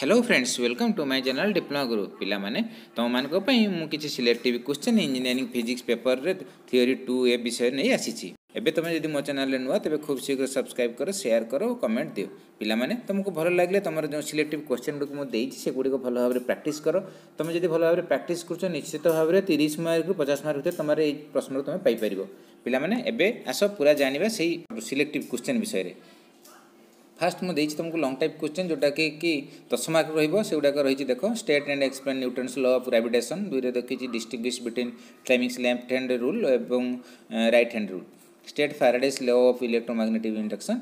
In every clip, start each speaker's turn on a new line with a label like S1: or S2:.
S1: hello friends welcome to my channel diploma Guru तुम तुमको मुझे selective question engineering physics paper रे theory टू ए विषय नहीं आसी एवं तुम जब मो चैनल नुआ तेज खूब शीघ्र सब्सक्राइब कर सेयार कर और कमेंट दिव पाने तुमको भल लगे तुम जो सिलेक्ट क्वेश्चन गुड़ी मुझे सेगुड़ भल भाव में प्राक्ट कर तुम जब भल भाव में प्राक्ट कर निश्चित भाव में तीस मार्क रू पचास मार्क भितर तुम प्रश्न तुम्हें पाइपर पाने आस पूरा जाना से सिलेक्ट क्वेश्चन विषय में ଫାର୍ଷ୍ଟ ମୁଁ ଦେଇଛି ତୁମକୁ ଲଙ୍ଗ ଟାଇପ୍ କ୍ୱେଶ୍ଚନ୍ ଯେଉଁଟାକି କି ଦଶ ମାର୍କ ରହିବ ସେଗୁଡ଼ାକ ରହିଛି ଦେଖ state and explain Newton's law of gravitation ଦୁଇରେ ଦେଖିଛି distinguish between Fleming's left hand rule ଏବଂ right hand rule state Faraday's law of electromagnetic induction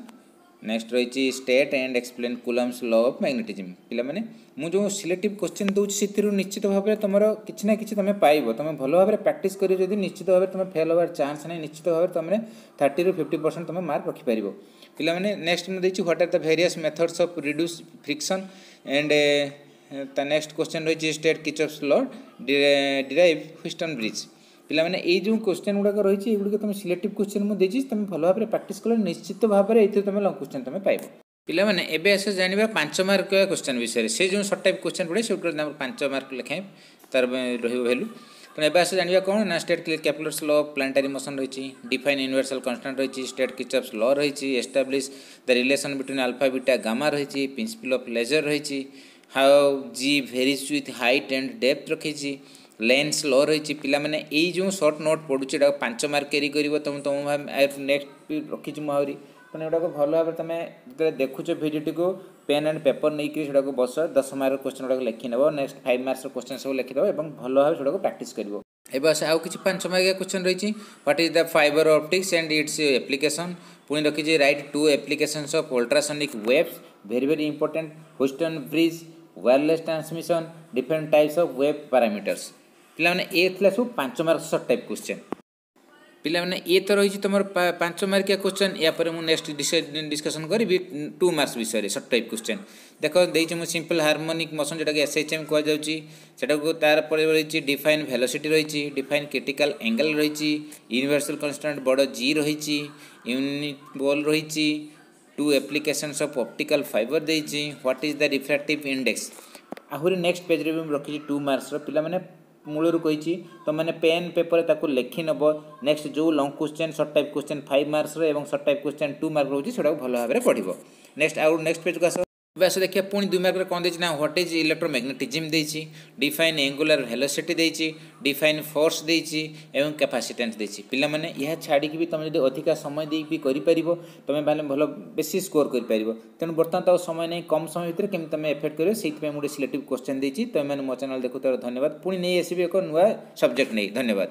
S1: next ରହିଛି state and explain Coulomb's law of magnetism ପିଲାମାନେ ମୁଁ ଯେଉଁ ସିଲେକ୍ଟିଭ୍ କୋଶ୍ଚିନ୍ ଦେଉଛି ସେଥିରୁ ନିଶ୍ଚିତ ଭାବରେ ତୁମର କିଛି ନା କିଛି ତୁମେ ପାଇବ ତୁମେ ଭଲ ଭାବରେ ପ୍ରାକ୍ଟିସ୍ କରିବ ଯଦି ନିଶ୍ଚିତ ଭାବରେ ତୁମେ ଫେଲ୍ ହେବାର ଚାନ୍ସ ନାହିଁ ନିଶ୍ଚିତ ଭାବରେ ତୁମେ ଥାର୍ଟିରୁ ଫିଫ୍ଟି ପରସେଣ୍ଟ ତୁମେ ମାର୍କ ରଖିପାରିବ ପିଲାମାନେ ନେକ୍ସଟ ମୁଁ ଦେଇଛି what are the various methods of reduce friction and ତା ନେକ୍ସଟ କ୍ୱେଶ୍ଚନ୍ ରହିଛି state Kirchhoff's law derive Wheatstone bridge ପିଲାମାନେ ଏଇ ଯେଉଁ କ୍ୱେଶ୍ଚନ୍ ଗୁଡ଼ାକ ରହିଛି ଏଗୁଡ଼ିକ ତୁମେ ସିଲେକ୍ଟିଭ୍ କ୍ୱେଶ୍ଚନ୍ ମୁଁ ଦେଇଛି ତୁମେ ଭଲ ଭାବରେ ପ୍ରାକ୍ଟିସ୍ କଲେ ନିଶ୍ଚିତ ଭାବରେ ଏଥିରେ ତୁମେ ଲଙ୍ଗ କ୍ୱେଶ୍ଚନ୍ ତୁମେ ପାଇବ ପିଲାମାନେ ଏବେ ଆସ ଜାଣିବା ପାଞ୍ଚ ମାର୍କ କ୍ୱେଶ୍ଚନ୍ ବିଷୟରେ ସେ ଯେଉଁ ସର୍ଟ ଟାଇପ୍ କ୍ୱେଶ୍ଚନ୍ ପଡ଼େ ସେଗୁଡ଼ିକ ଆମର ପାଞ୍ଚ ମାର୍କ ଲେଖାଏଁ ତା'ର ରହିବ ଭ୍ୟାଲୁ ତେଣୁ ଏବେ ଆସି ଜାଣିବା କ'ଣ ନା state Kepler's law planetary motion ରହିଛି ଡିଫାଇନ୍ ୟୁନିଭର୍ସାଲ୍ କନଷ୍ଟାଣ୍ଟ ରହିଛି ଷ୍ଟେଟ୍ କିଚପ୍ସ ଲ ରହିଛି establish the relation between alpha beta gamma ରହିଛି ପ୍ରିନ୍ସିପଲ୍ ଅଫ୍ ଲେଜର୍ ରହିଛି how G varies with height and depth ରଖିଛି ଲେନ୍ସ ଲ ରହିଛି ପିଲାମାନେ ଏଇ ଯେଉଁ ସର୍ଟ ନୋଟ୍ ପଢ଼ୁଛି ଏଇଟା ପାଞ୍ଚ ମାର୍କ କ୍ୟାରି କରିବ ତୁମେ ତୁମ ନେକ୍ସଟ ବି ରଖିଛି ମୁଁ ଆହୁରି ତେଣୁ ଏଗୁଡ଼ାକ ଭଲ ଭାବରେ ତୁମେ ଯେତେବେଳେ ଦେଖୁଛ ଭିଡ଼ିଓଟିକୁ ପେନ୍ ଆଣ୍ଡ ପେପର୍ ନେଇକି ସେଗୁଡ଼ାକୁ ବସ ଦଶ ମାର୍କର କୋଶ୍ଚିନ୍ ଗୁଡ଼ାକ ଲେଖିନେବ ନେକ୍ସଟ ଫାଇଭ୍ ମାର୍କର କୋଶ୍ଚିନ୍ ସବୁ ଲେଖିଦେବ ଏବଂ ଭଲ ଭାବରେ ସେଗୁଡ଼ାକୁ ପ୍ରାକ୍ଟିସ୍ କରିବ ଏବେ ଆଉ କିଛି ପାଞ୍ଚ ମାର୍କିଆ କୋଶ୍ଚିନ୍ ରହିଛି what is the fibre optics and its application ପୁଣି ରଖିଛି write two applications of ultrasonic waves very very important Wheatstone bridge wireless transmission different types of wave parameters ପିଲାମାନେ ଏ ଥିଲା ସବୁ ପାଞ୍ଚ ମାର୍କ ସର୍ଟ ଟାଇପ୍ କୋଶ୍ଚିନ୍ ପିଲାମାନେ ଇଏ ତ ରହିଛି ତୁମର ପାଞ୍ଚ ମାର୍କିଆ କୋଶ୍ଚେନ୍ ୟା ପରେ ମୁଁ ନେକ୍ସଟ ଡିସ୍କସନ୍ କରିବି ଟୁ ମାର୍କସ୍ ବିଷୟରେ ସର୍ଟ ଟାଇପ୍ କୋଶ୍ଚେନ୍ ଦେଖ ଦେଇଛି ମୁଁ ସିମ୍ପଲ୍ ହାରମୋନିକ୍ ମୋସନ୍ ଯେଉଁଟାକି ଏସ୍ ଏଚ୍ ଏମ୍ କୁହାଯାଉଛି ସେଟାକୁ ତା'ର ପରେ ରହିଛି ଡିଫାଇନ୍ ଭେଲୋସିଟି ରହିଛି ଡିଫାଇନ୍ କ୍ରିଟିକାଲ୍ ଏଙ୍ଗେଲ୍ ରହିଛି ୟୁନିଭର୍ସାଲ୍ କନଷ୍ଟାଣ୍ଟ ବଡ଼ ଜି ରହିଛି ୟୁନିଟ୍ ବଲ୍ ରହିଛି two applications of optical fibre ଦେଇଛି what is the refractive index ଆହୁରି ନେକ୍ସଟ ପେଜ୍ରେ ବି ମୁଁ ରଖିଛି ଟୁ ମାର୍କସ୍ର ପିଲାମାନେ ମୂଳରୁ କହିଛି ତୁମେମାନେ ପେନ୍ ପେପର୍ରେ ତାକୁ ଲେଖିନେବ ନେକ୍ସଟ ଯେଉଁ long question short type question five ମାର୍କସର ଏବଂ short type question two mark ରହୁଛି ସେଟାକୁ ଭଲ ଭାବରେ ପଢ଼ିବ ନେକ୍ସଟ ଆଉ ନେକ୍ସଟ ପେଜ୍କୁ ଆସ ଆସ ଦେଖିବା ପୁଣି ଦୁଇ ମାର୍କରେ କ'ଣ ଦେଇଛି ନା ହ୍ୱାଟ୍ ଇଜ୍ ଇଲେକ୍ଟ୍ରୋମ୍ୟାଗ୍ନେଟିଜିମ୍ ଦେଇଛି ଡିଫାଇନ୍ ଏଙ୍ଗୁଲାର ଭେଲୋସିଟି ଦେଇଛି ଡିଫାଇନ୍ ଫୋର୍ସ ଦେଇଛି ଏବଂ କ୍ୟାପାସିଟାନ୍ସ ଦେଇଛି ପିଲାମାନେ ଏହା ଛାଡ଼ିକି ବି ତୁମେ ଯଦି ଅଧିକା ସମୟ ଦେଇକି କରିପାରିବ ତୁମେ ଭାଲେ ଭଲ ବେଶୀ ସ୍କୋର କରିପାରିବ ତେଣୁ ବର୍ତ୍ତମାନ ତ ଆଉ ସମୟ ନାହିଁ କମ୍ ସମୟ ଭିତରେ କେମିତି ତୁମେ ଏଫେକ୍ଟ କରିବ ସେଇଥିପାଇଁ ମୁଁ ଗୋଟେ ସିଲେକ୍ଟିଭ୍ କ୍ୱେଶ୍ଚନ୍ ଦେଇଛି ତୁମେମାନେ ମୋ ଚ୍ୟାନେଲ୍ ଦେଖୁଥିବାର ଧନ୍ୟବାଦ ପୁଣି ନେଇ ଆସିବି ଏକ ନୂଆ ସବଜେକ୍ଟ ନେଇ ଧନ୍ୟବାଦ